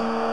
Oh.